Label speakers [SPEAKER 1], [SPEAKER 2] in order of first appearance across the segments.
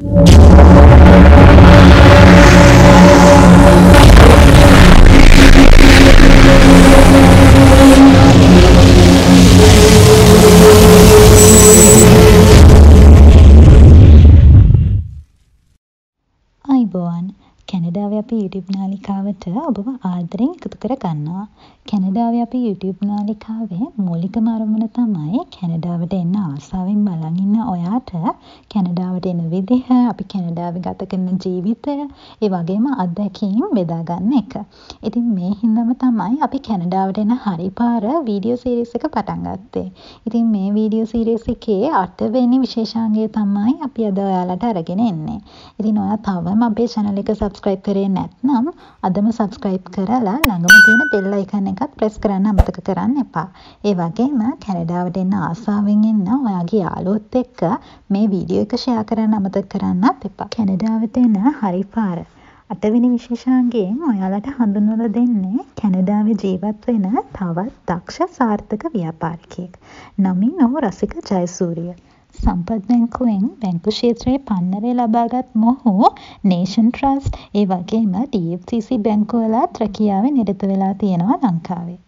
[SPEAKER 1] අයිබෝවන් කැනඩාවේ අපේ YouTube නාලිකාවට ඔබව ආදරයෙන් එකතු කර ගන්නවා. කැනඩාවේ අපේ YouTube නාලිකාවේ මූලිකම අරමුණ තමයි කැනඩාවට එන්න ආසාවෙන් බලන් ඉන්න ඔයාට කැනඩාවට එන විදිහ, අපි කැනඩාවේ ගත කරන ජීවිතය, ඒ වගේම අත්දැකීම් බෙදා ගන්න එක. ඉතින් මේ හින්දාම තමයි අපි කැනඩාවට එන හරි පාර වීඩියෝ සීරීස් එක පටන් ගත්තේ. ඉතින් මේ වීඩියෝ සීරීස් එකේ අටවෙනි විශේෂාංගය තමයි අපි අද ඔයාලට අරගෙන එන්නේ. ඉතින් ඔයා තවම අපේ channel එක subscribe සබස්ක්‍රයිබ් කරේ නැත්නම් අදම සබස්ක්‍රයිබ් කරලා ළඟම තියෙන බෙල් අයිකන් එකත් ප්‍රෙස් කරන්න අමතක කරන්න එපා. ඒ වගේම කැනඩාවට එන්න ආසාවෙන් ඉන්න ඔයාගේ යාළුවොත් එක්ක මේ වීඩියෝ එක ෂෙයා කරන්න අමතක කරන්නත් එපා. කැනඩාවට එන හරි පාර අටවෙනි විශේෂාංගයෙන් ඔයාලට හඳුන්වලා දෙන්නේ කැනඩාවේ ජීවත් වෙන තවත් දක්ෂ සාර්ථක ව්‍යාපාරිකයෙක්. නමින් ඔහු රසික ජයසූරිය. සම්පත් බැංකුවෙන් බැංකු ක්ෂේත්‍රයේ පන්නරේ ලබාගත් මොහු නේෂන් ට්‍රස්ට් ඒ වගේම ඩීඑෆ්සීසී බැංකුවලත් රැකියාවේ නිරත වෙලා තියෙනවා ලංකාවේ.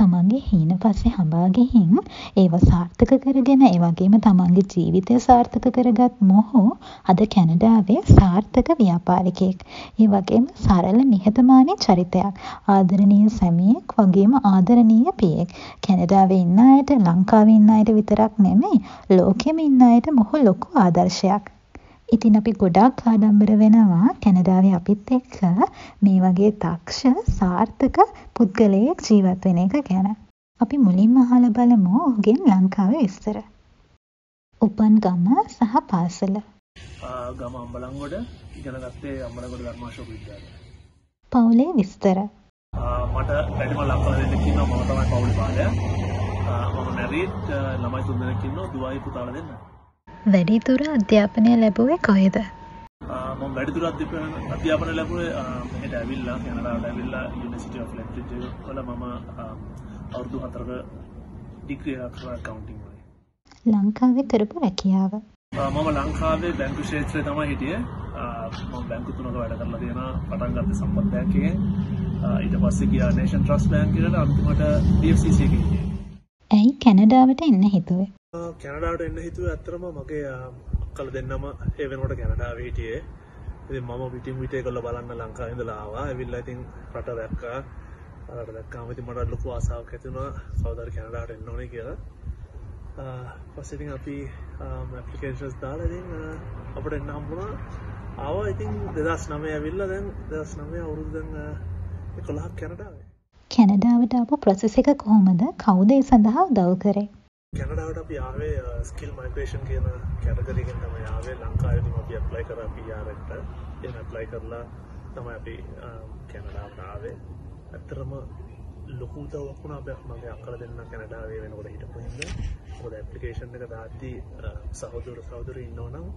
[SPEAKER 1] තමන්ගේ හීන පස්සේ හඹා ගිහින් ඒව සාර්ථක කරගෙන ඒ වගේම තමන්ගේ ජීවිතය සාර්ථක කරගත් මොහු අද කැනඩාවේ සාර්ථක ව්‍යාපාරිකයෙක්. ඒ වගේම සරල නිහතමානී චරිතයක්. ආදරණීය සැමියෙක් වගේම ආදරණීය පියෙක්. කැනඩාවේ ඉන්න අයට ලංකාවේ ඉන්න අයට විතරක් නෙමෙයි ලෝකෙම ඉන්න අයට මොහු ලොකු ආදර්ශයක්. ඉතින් අපි ගොඩාක් ආඩම්බර වෙනවා කැනඩාවේ අපිත් එක්ක මේ වගේ දක්ෂ සාර්ථක පුද්ගලයෙක් ජීවත් වෙන එක ගැන. අපි මුලින්ම අහලා බලමු ඔහුගෙන් ලංකාවේ විස්තර. උපන් ගම සහ පාසල.
[SPEAKER 2] ගම අම්බලන්ගොඩ ඉගෙන ගත්තේ අම්බලගොඩ ධර්මාශෝක විද්‍යාලය.
[SPEAKER 1] පවුලේ විස්තර.
[SPEAKER 2] මට වැඩිම ලක්කල දෙන්නෙක් ඉන්නවා මම තමයි පවුලේ පාලයා. මම මැරීඩ් ළමයි තුන්දෙනෙක් ඉන්නවා දුවයි පුතාලා දෙන්නා.
[SPEAKER 1] වැඩිදුර අධ්‍යාපනය ලැබුවේ කොහෙද?
[SPEAKER 2] මම වැඩිදුර අධ්‍යාපනය ලැබුවේ මෙහෙට ඇවිල්ලා කැනඩාවට ඇවිල්ලා යුනිවර්සිටි ඔෆ් ලැබ්‍රටරි වල මම අවුරුදු 4ක ඩිග්‍රී කරා ඇකවුන්ටිං වල.
[SPEAKER 1] ලංකාවේ කරපු රැකියාව.
[SPEAKER 2] මම ලංකාවේ බැංකු ක්ෂේත්‍රයේ තමයි හිටියේ. මම බැංකු තුනක වැඩ කරලා තියෙනවා. පටන් ගත්තේ සම්පත් බැංකුවේ. ඊට පස්සේ ගියා නේෂන් ට්‍රස්ට් බැංකුවට අන්තිමට DFCC එකේ.
[SPEAKER 1] ඇයි කැනඩාවට එන්න හිතුවේ?
[SPEAKER 2] කැනඩාවට එන්න හිතුවේ ඇත්තටම මගේ අක්කල දෙන්නම ඒ වෙනකොට කැනඩාවේ හිටියේ. ඉතින් මම පිටින් පිට ඒගොල්ලෝ බලන්න ලංකාවේ ඉඳලා ආවා. ඇවිල්ලා ඉතින් රට දැක්කා. රට දැක්කාම ඉතින් මට ලොකු ආසාවක් ඇති වුණා කවදාද කැනඩාවට එන්න ඕනේ කියලා. පස්සේ ඉතින් අපි ඇප්ලිකේෂන්ස් දාලා ඉතින් අපිට එන්න හම්බුණා. ආවා ඉතින් 2009 ඇවිල්ලා දැන් 2009 අවුරුදු දැන් 11ක් කැනඩාවේ.
[SPEAKER 1] කැනඩාවට ආපු ප්‍රොසෙස් එක කොහොමද? කවුද ඒ සඳහා උදව් කරේ?
[SPEAKER 2] කැනඩාවට අපි ආවේ ස්කිල් මයිග්‍රේෂන් කියන කැටගරි එකෙන් තමයි ආවේ ලංකාවේදී අපි ඇප්ලයි කරා PR එකට. එහෙම ඇප්ලයි කරලා තමයි අපි කැනඩාවට ආවේ. ඇත්තටම ලොකු උදව්වක් වුණා අපේ මගේ අක්කලා දෙන්න කැනඩාවේ වෙනකොට හිටපු හින්දා. මොකද ඇප්ලිකේෂන් එක දාද්දී සහෝදර සහෝදරයෝ ඉන්නවනම්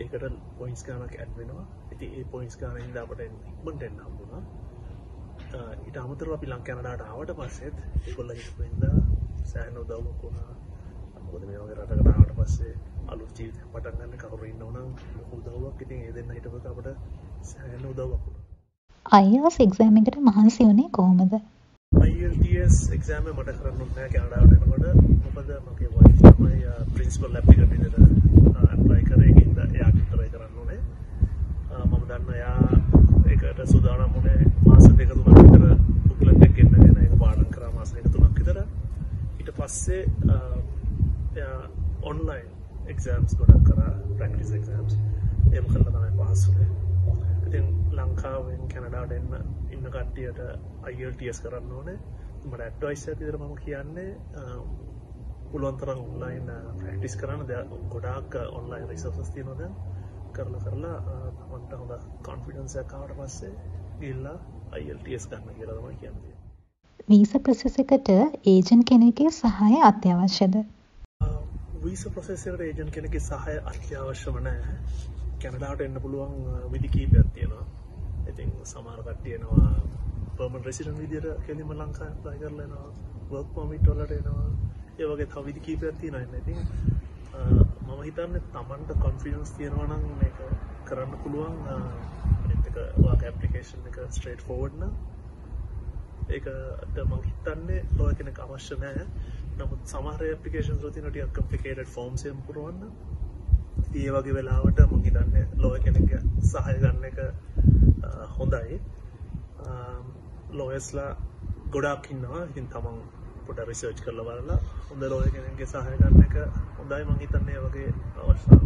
[SPEAKER 2] ඒකට පොයින්ට්ස් ගානක් ඇඩ් වෙනවා. ඉතින් ඒ පොයින්ට්ස් ගාන හින්දා අපට ඉක්මනට එන්න හම්බුණා. ඊට අමතරව අපි ලං කැනඩාට ආවට පස්සෙත් ඒගොල්ලෝ හිටපු හින්දා සෑහෙන උදව්වක් වුණා. මොකද මේ වගේ රටකට ආවට පස්සේ අලුත් ජීවිතයක් පටන් ගන්න කවුරු ඉන්නවනම් ලොකු උදව්වක් ඉතින් ඒ දෙන්න හිටපුවක අපිට සෑහෙන උදව්වක් වුණා.
[SPEAKER 1] IELTS එක්සෑම් එකට මහන්සි වුණේ කොහොමද?
[SPEAKER 2] IELTS එක්සෑම් එක මට කරන්න ඕනේ කැනඩාවට එනකොට මොකද මගේ වයිෆ් තමයි ප්‍රින්සිපල් ඇප්ලිකන්ට් විදිහට ඇප්ලයි කරේ ඒකින්ද එයාට විතරයි කරන්න ඕනේ. මම දන්නවා එයා ඒකට සූදානම් වුණේ මාස දෙක තුනක් විතර බුක්ලට් එක ගෙන්නගෙන ඒක පාඩම් කරා මාස දෙක තුනක් විතර. ඊට පස්සේ ඔන්ලයින් එක්සෑම්ස් ගොඩක් කර ප්‍රක්ටිස් එක්සෑම්ස් එම කල්ල තමයි පහස්සුනේ ඉතින් ලංකාවෙන් කැනඩාට එන්න ඉන්න කට්ටියට අයිල්ටස් කරන්න ඕනේ. මට ඇට්වයිස් ඇතිදර මම කියන්නේ පුළුවන්තරම් ඔන්ලයින් ප්‍රක්ටිස් කරන්න. දෙ ගොඩාක් ඔන්ලයින් රිසෝසස් තියනොද කරලා කරලා තමන්ට හොඳ කොන්ෆිඩන්සයකාවට පස්සේ ඉල්ලා අයිල්ටස් ගන්න කියලා තමයි කියන්නේ.
[SPEAKER 1] වීස ප්‍රසෙස එකට ඒජන් කෙනෙකේ සහය අත්‍යවශ්‍යද?
[SPEAKER 2] වීස ප්‍රසෙසරට ඒජන් කෙනෙක සහය අත්‍යවශ්‍යම නෑ කැනඩාට එන්න පුළුවන් uh, විදි කීපයක් තියෙනවා. ඉතින් සමාර කට්ටියනවා පර්මන් රෙසිටන් විදියට කෙලිම ලංකා ලයි කරලනවා වර්ක් පොමිට් වලට එනවා. ඒවගේ තව විදි කීපයක් තියෙන ඉතින් uh, මම මම හිතන්න තමන්ට කොන්ෆිඩන්ස් තියෙනවනම් මේක කරන්න පුළුවන්. Uh, වාගේ ඇපලිකේෂන් එක ස්ට්‍රේට් ෆෝඩ්න ඒකට මං හිතන්නේ ලොය කෙනෙක් අවශ්‍ය නෑ නමුත් සමහර ඇපලිකේෂන් රතිනටිය කම්පිකේට ෆෝම්සියම් පුරුවන්න. ඒ වගේ වෙලාවට මං හිතන්නේ ලොය කෙනෙක් සහය ගන්න එක හොඳයි. ලෝයස්ලා ගොඩක් ඉන්නවා. ඉතින් තමන් පොට රිසර්ච් කරල බලලා හොඳ ලෝය කෙනෙගේ සහය ගන්න එක හොඳයි මං හිතන්නේ වගේ අවස්ථාව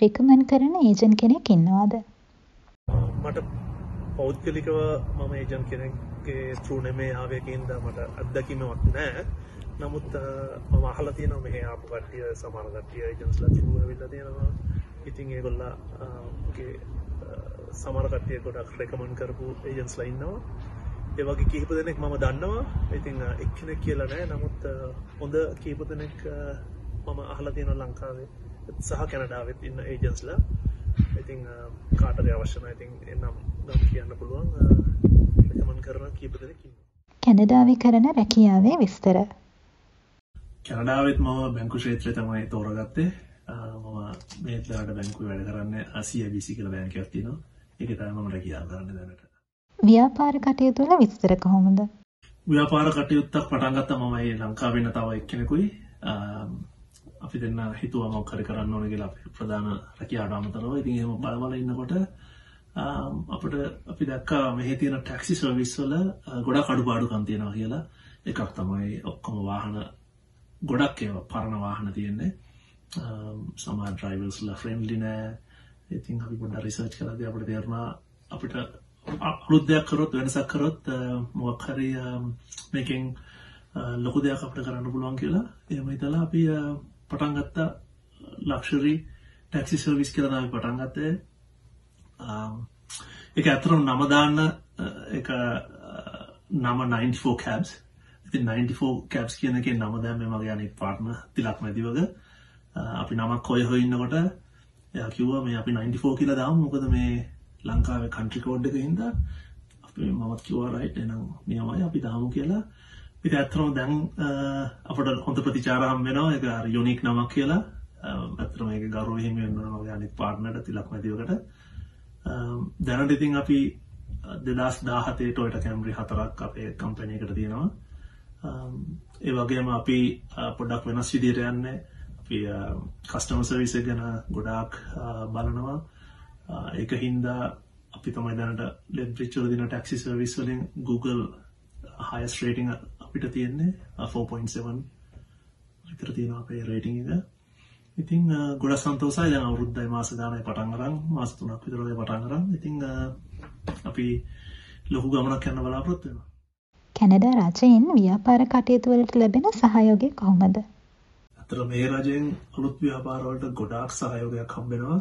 [SPEAKER 1] රිකමන් කරන ඒජන් කෙනෙක් ඉන්නවාද?
[SPEAKER 2] මට පෞද්ගලිකව මම ඒජන් කෙනෙක්ගේ තෘ නෙමේ ආවයකින්ද මට අත්දැකීමවත් නෑ නමුත් මම අහල තියන මෙහ අප කටිය සමාරගටිය ඒජන්ස්ල ත්‍රුව විල්ල තියෙනවා. ඉතින් ඒගොල්ලාගේ සමරකටය ගොඩක් රෙකමන් කරපු ඒජන්ස්ලා ඉන්නවා. ඒවගේ කීප දෙනෙක් මම දන්නවා. ඉතිං එක්කෙනෙක් කියලා නෑ නමුත් හොඳ කීප දෙනෙක් මම අහල තියෙන ලංකාවේ. සහ කැනඩාවත් ඉන්න ඒජන්ස්ලා ඉතිං කාටද අවශ්‍යන ඉතින් එනම් ගම් කියන්න පුළුවන් රෙකමන් කරන කීප දෙනෙකින්
[SPEAKER 1] කැනඩාවේ කරන රැකියාවේ විස්තර.
[SPEAKER 2] කැනඩාවත් මම බැංකු ශේත්‍රය තමයි තෝරගත්තේ. මම මේත්ලාට බැංකු වැඩ කරන්න අසිය විසි කළ බැංකයක් තිනවා එක තමම රැකියා කරන්න දැනට.
[SPEAKER 1] ව්‍යාපාර කටයුතුල විස්තර කොහොමද?
[SPEAKER 2] ව්‍යාපාර කටයුත්තක් පටන්ගත්ත මමයි ලංකාවෙන්න තව එක්කෙනෙකුයි. අපි දෙන්න හිතුව මොක්කරි කරන්න ඕන කියලා ප්‍රධාන රැකියාට අමතරව. ඉතින් එහෙම බලවල ඉන්නකොට අපට අපි දක්කා මෙහි තියෙන ටැක්සි සර්විස්වල ගොඩා කඩු පාඩුකම් තියෙනවා කියලා. එකක් තමයි ඔක්කොම වාහන ගොඩක් ඒව පරණ වාහන තියෙන්නේ. සමා ඩ්‍රයිවල්ස්ල ෆ්‍රෙන්ඩලි නෑ. ඉතින් අපි පොඩ රිසර්ච් කරද අපට තේරවා අපිට අලුද්‍යයක් කරොත් වෙනසක් කරොත් මොක් හරි මේකින් ලොකු දෙයක් අපට කරන්න පුළුවන් කියලා. එම හිතලා අපි පටන්ගත්තා ලක්ෂරී ටැක්සි සර්විස් කියලදාව පටන්ගත්තේ Um, එක ඇතරම් නමදාන්න එක නම 94 කැබ්ස්. ඉති 94 කැබ්ස් කියන එක නම දැම මගේ අනෙක් පාර්ට්න තිලක් මැතිවග අපි නමක් කොය හොඉන්නකොට එය කිව්ව මේ අපි 94 කියලා දාම. මොකද මේ ලංකාවේ කන්ට්‍රි කෝඩ් එක හින්දා අපි මමත් කිවරයිට එනම් නියමයි අපි දාමු කියලා. පිට ඇත්තරම දැන් අපට හොඳ ප්‍රතිචාරහම් වෙනවා. එක යොනික් නමක් කියලා. ඇතරම එක ගරු හිම අනෙක් පාර්ට්නට තිලක් මැතිවකට Um, දැනට ඉතින් අපි දෙදස් දාහතේ ටොයිට කැම්රි හතරක් අපේ කම්පනයකට තියෙනවා. Um, ඒ වගේම අපි uh, පොඩක් වෙනස් විදියට යන්න. අපි uh, කස්ටම සවිස ගැන ගොඩාක් uh, බලනවා. ඒක හින්දා අපි තමයි දැනට ලෙබ්‍රිච්චල දින ටක්සි සර්විස් වලින් Google හයස් රේටිං අපිට තියෙන්නේ. 4.7 විතර තියෙනවා අපේ රේටිං එක. ඉතින් ගොඩ සන්තෝසයි දැන් අවුරුද්දයි මාස ගානයි පටන් අරන් මාස තුනක් විතර වගේ පටන් අරන් ඉතින් අපි ලොකු ගමනක් යන්න බලාපොරොත්තු වෙනවා
[SPEAKER 1] කැනඩා රජයෙන් ව්‍යාපාර කටයුතු වලට ලැබෙන සහයෝගය කොහොමද?
[SPEAKER 2] අතර මේ රජයෙන් අලුත් ව්‍යාපාරවලට ගොඩාක් සහයෝගයක් හම්බෙනවා.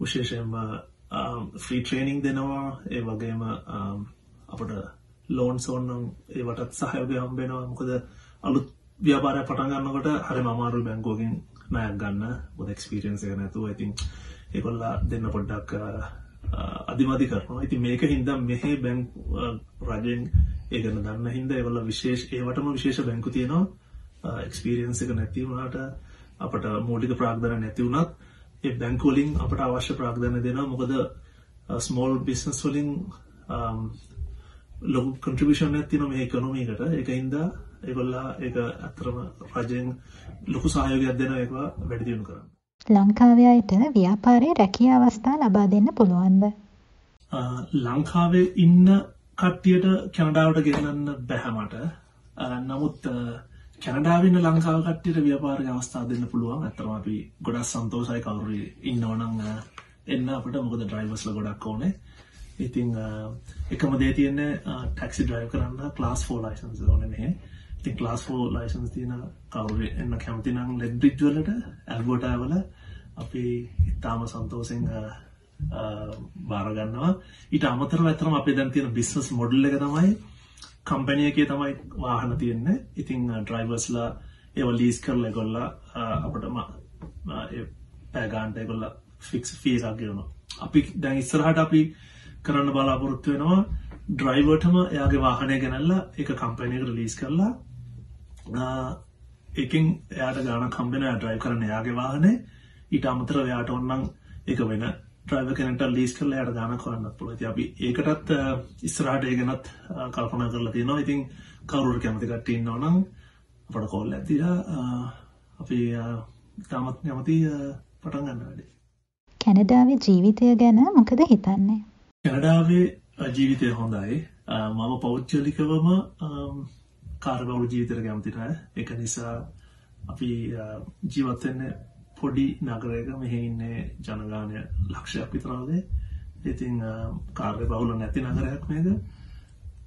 [SPEAKER 2] විශේෂයෙන්ම ෆ්‍රී ට්‍රේනිං දෙනවා ඒ වගේම අපට ලෝන්ස් ඕන්නම් ඒවටත් සහයෝගය හම්බෙනවා. මොකද අලුත් ව්‍යාපාරයක් පටන් ගන්නකොට හරිම අමාරුයි බැංකුවකින් ණයක් ගන්න. මොකද එක්ස්පීරියන්ස් එක නැතුව ඉතින් ඒගොල්ලා දෙන්න පොඩ්ඩක් අධිමදි කරනවා. ඉතින් මේක හින්දා මෙහි බැංක් රජයෙන් ඒ ගැන දන්න හින්දා ඒවල විශේෂ ඒවටම විශේෂ බැංකු තියෙනවා එක්ස්පීරියන්ස් එක නැති වුණාට අපට මූලික ප්‍රාග්ධන නැති වුණත් ඒ බැංකු වලින් අපට අවශ්‍ය ප්‍රාග්ධන දෙනවා මොකද ස්මෝල් බිස්නස් වලින් ලොකු කන්ට්‍රිබියුෂන් එකක් තියෙනවා මේ ඉකොනොමි එකට ඒක හින්දා ඒගොල්ලා ඒක අත්‍තරම රජයෙන් ලොකු සහයෝගයක් දෙනවා ඒක වැඩි දියුණු කරන්න.
[SPEAKER 1] ලංකාවේ අයට ව්‍යාපාරයේ රැකියා අවස්ථා ලබා දෙන්න පුළුවන්ද?
[SPEAKER 2] ලංකාවේ ඉන්න කට්ටියට කැනඩාවට ගෙනන්න බැහැමට නමුත් කැනඩාවන්න ලංකාව කට්ටියට ව්‍යාපාරක අවස්ථා දෙන්න පුළුවන්. ඇතරම අපි ගොඩක් සන්තෝසයි කවුරු ඉන්නවනං එන්න අපට. මොකද ඩ්‍රයිවස්ල ගොඩක් ඕනේ. ඉතිං එකම දේ තියන්නේ ටැක්සි ඩ්‍රයිව කරන්න. ක්ලාස් ෆෝ ලයිසන්ස ඕන මෙහ ක්ලාස් ෆෝ ලයිසන්ස් තියන කවුරු එන්න කැමතිනම් ලෙඩ්බිජ්වලට ඇල්බෝටාවල අපි ඉතාම සන්තෝසිංහ බාරගන්නවා ඊට අමතර ඇතරම අපේ දැන් තියෙන බිස්නස් මොඩල් එක තමයි කම්පැනිය එකේ තමයි වාහන තියෙන්නේ. ඉතිං ඩ්‍රයිවර්ස්ලා ඒව ලීස් කරල ගොල්ල අපටම පෑගාන්ට ගොල්ල ෆික්ස් ෆීසක් ගෙවනවා. අපි දැන් ඉස්සරහට අපි කරන්න බලාපොරොත්තු වෙනවා ඩ්‍රයිවර්ටම එයාගේ වාහනය ගැනල්ලා එක කම්පැනියකට ලීස් කරලා එකින් එයාට ගාන කම්පෙන ඩ්‍රයිව් කරන එයාගේ වාහනේ ඊට අමතරව එයාට ඕනනම් ඒක වෙන ඩ්‍රයිවර් කෙනෙක්ට ලීස් කරලා එයාට ගානක් හොයන්නත් පුළුවන්. ඉතින් අපි ඒකටත් ඉස්සරහට ඒ ගැනත් කල්පනා කරලා තියෙනවා. ඉතින් කවුරු කැමති කට්ටිය ඉන්නවා නම් අපට කෝල් එකක් දීලා අපි තාමත් කැමති පටන් ගන්න වැඩේ.
[SPEAKER 1] කැනඩාවේ ජීවිතය ගැන මොකද හිතන්නේ?
[SPEAKER 2] කැනඩාවේ ජීවිතය හොඳයි. මම පෞද්ගලිකවම කාර්යබහුල ජීවිතයට කැමති නැහැ. ඒක නිසා අපි ජීවත් වෙන්නේ පොඩි නගරයක මෙහි ඉන්නේ ජනගානය ලක්ෂයක් විතර වගේ. ඉතින් කාර්යබහුල නැති නගරයක් මේක.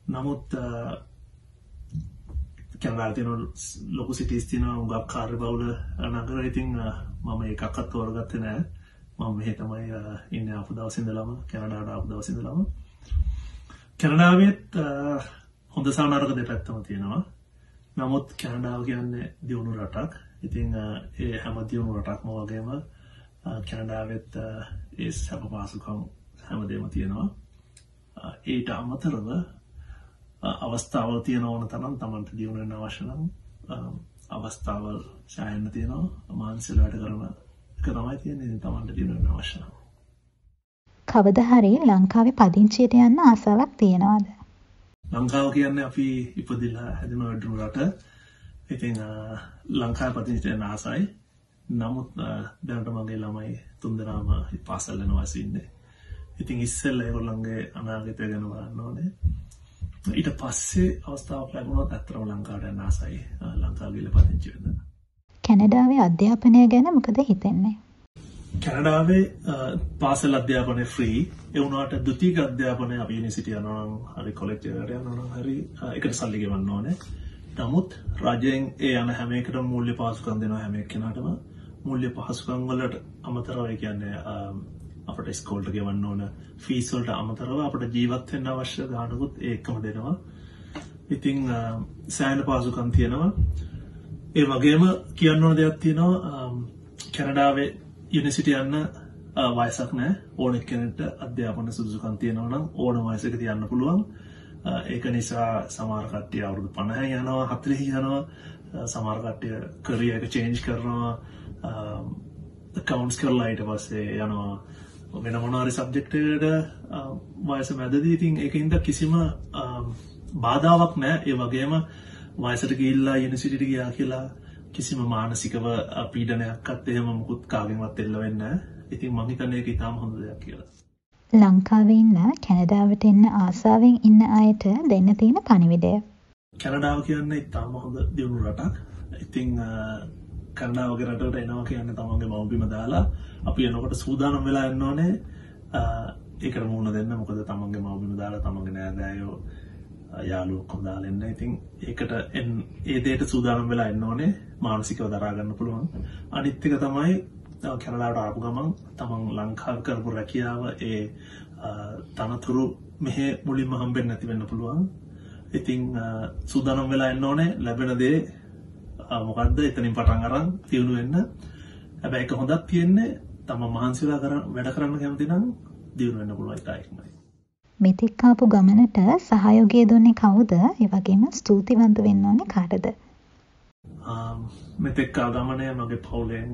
[SPEAKER 2] නමුත් කැනඩාවේ තියෙන ලොකු සිටිස් තියෙනවා උඟක් කාර්යබහුල නගර. ඉතින් මම එකක්වත් තෝරගත්තේ නැහැ. මම මෙහෙ තමයි ඉන්නේ ආපු දවස් ඉඳලම කැනඩාවට ආපු දවස් ඉඳලම. කැනඩාවෙත් හොඳ සහ නරක දෙපැත්තම තියෙනවා. නමුත් කැනඩාව කියන්නේ දියුණු රටක්. ඉතින් ඒ හැම දියුණු රටක්ම වගේම කැනඩාවෙත් ඒ සැප පහසුකම් හැමදේම තියෙනවා. ඊට අමතරව අවස්ථාවල් තියෙන ඕන තරම් Tamanට දියුණු වෙන්න අවශ්‍ය නම් අවස්ථාවල් සෑහෙන්න තියෙනවා. මානසික වැඩ කරන එක තමයි තියෙන්නේ. ඉතින් Tamanට දියුණු වෙන්න අවශ්‍ය නම්
[SPEAKER 1] කවදා හරි ලංකාවේ පදිංචියට යන්න ආසාවක් තියෙනවද?
[SPEAKER 2] ලංකාව කියන්නේ අපි ඉපදිලා හැදෙන වැඩුණු රට. ඉතින් ලංකාවේ පදිංචිට යන්න ආසයි. නමුත් දැනට මගේ ළමයි තුන්දෙනාම පාසල් යන වයසේ ඉන්නේ. ඉතින් ඉස්සෙල්ලා ඒගොල්ලන්ගේ අනාගතය ගැන බලන්න ඕනේ. ඊට පස්සේ අවස්ථාවක් ලැබුණොත් ඇත්තටම ලංකාවට යන්න ආසයි. ලංකාව ගිහලා පදිංචි වෙන්න.
[SPEAKER 1] කැනඩාවේ අධ්‍යාපනය ගැන මොකද හිතෙන්නේ?
[SPEAKER 2] කැනඩාවේ පාසල් අධ්‍යාපනය ෆ්‍රී එවුණට දුතික අධ්‍යාපනය අපි නිසිට යනනම් හරි කොලෙක්ට යනනම් හරි එකට සල්ලි ගෙවන්න ඕනේ. නමුත් රජයෙන් ඒ යන හැමකට මුල්්‍ය පාසුකන් දෙෙන හැම කෙනටම මුල්්‍ය පහසුකං වලට අමතරවයි කියන්නේ අපට ස්කෝල්ට ගෙවන්න ඕන ෆීසල්ට අමතරව අපට ජීවත්වෙන්න අවශ්‍ය ගානකුත් ඒකම දෙනවා. ඉතිං සෑන පාසුකන් තියෙනවා. ඒ වගේම කියන්න ඕන දෙයක් තියෙනවා කැනඩාවේ යුනිසිට යන්න වයසක් නෑ. ඕන කෙනෙට අධ්‍යාපන සුදුසුකන් තියෙනවා නම් ඕන වයසක තියන්න පුළුවන්. ඒක නිසා සමාරකට්ටිය අවුරුදු පණහ යනවා හතරහි යනවා. සමාරකට්ටිය කරිය එක චේන්ජ් කරනවා. කවන්ස් කරලා ඊට පස්සේ යනවා. වෙන මොනාරි සබ්ජෙක්ටට වයස මැදදී ඉතින් එකින්ද කිසිම බාධාවක් නෑ. ඒ වගේම වයසට ගිල්ලා යුනිසිටිට ගියා කියලා කිසිම මානසිකව පීඩනයක්ත් එහෙම මුකුත් කාගෙන්වත් එල්ල වෙන්න ඉතින් මං හිතන්නේ ඒක ඉතාම හොඳ දෙයක් කියලා.
[SPEAKER 1] ලංකාවේ ඉන්න කැනඩාවට එන්න ආසාවෙන් ඉන්න අයට දෙන්න තියෙන පණිවිඩය.
[SPEAKER 2] කැනඩාව කියන්නේ ඉතාම හොඳ දියුණු රටක්. ඉතින් කැනඩාව වගේ රටකට එනවා කියන්නේ තමන්ගේ මව්බිම දාලා අපි එනකොට සූදානම් වෙලා එන්න ඕනේ. ඒකට මුහුණ දෙන්න මොකද තමන්ගේ මව්බිම දාලා තමන්ගේ නෑදෑයෝ යාලු ඔක්කොම දාලා එන්න. ඉතින් ඒකට ඒ දෙයට සූදානම් වෙලා එන්න ඕනේ මානසිකව දරා ගන්න පුළුවන්. අනිත් එක තමයි කැනඩාවට ආපු ගමන් තමන් ලංකාව කරපු රැකියාව ඒ තනතුරු මෙහෙ මුලින්ම හම්බෙන්නේ නැති වෙන්න පුළුවන්. ඉතින් සූදානම් වෙලා එන්න ඕනේ ලැබෙන දේ මොකද්ද එතනින් පටන් අරන් තියුණු වෙන්න. හැබැයි ඒක හොඳක් තියෙන්නේ තමන් මහන්සිලා කරන් වැඩ කරන්න කැමති නම් දියුණු වෙන්න පුළුවන් එකයි.
[SPEAKER 1] මෙතෙක් ආපු ගමනට සහයෝගය දුන්නේ කවුද? ඒ වගේම ස්තුතිවන්ත වෙන්න ඕනේ කාටද?
[SPEAKER 2] මෙතෙක් ආ ගමනේ මගේ පවුලෙන්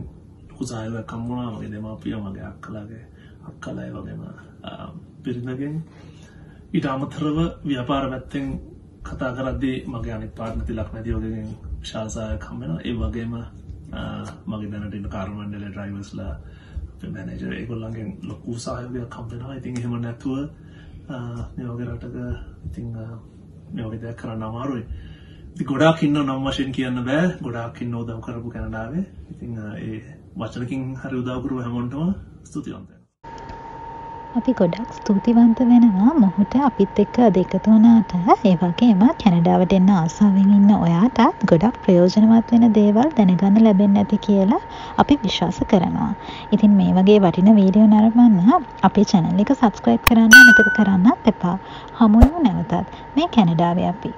[SPEAKER 2] ලොකු සහයෝගයක් හම්බුණා. මගේ දෙමාපියෝ, මගේ අක්කලාගේ අක්කලා ඒ වගේම පිරිඳගෙන් ඊට අමතරව ව්‍යාපාර පැත්තෙන් කතා කරද්දී මගේ අනිත් පාර්ට්නර් තිලක් නැතිවගෙන් විශාල සහායක් හම්බ වෙනවා. ඒ වගේම මගේ දැනට ඉන්න කාර් මණ්ඩලයේ ඩ්‍රයිවර්ස්ලා අපේ මැනේජර් ඒගොල්ලන්ගෙන් ලොකු සහයෝගයක් හම්බ වෙනවා. ඉතින් එහෙම නැතුව මේ වගේ රටක ඉතින් මේ වගේ දෙයක් කරන්න අමාරුයි. ඉතින් ගොඩාක් ඉන්න නම් වශයෙන් කියන්න බෑ. ගොඩාක් ඉන්න උදව් කරපු කැනඩාවේ. ඉතින් ඒ වචනකින් හරි උදව් කරපු හැමෝටම ස්තුතිවන්තයි.
[SPEAKER 1] අපි ගොඩක් ස්තුතිවන්ත වෙනවා මොහුට අපිත් එක්ක අද එකතු වුණාට ඒ වගේම කැනඩාවට එන්න ආසාවෙන් ඉන්න ඔයාටත් ගොඩක් ප්‍රයෝජනවත් වෙන දේවල් දැනගන්න ලැබෙන්නේ නැති කියලා අපි විශ්වාස කරනවා. ඉතින් මේ වගේ වටින වීඩියෝ නරඹන්න අපේ channel එක subscribe කරන්න අමතක කරන්නත් එපා. හමු වෙමු නැවතත් මේ කැනඩාවේ අපි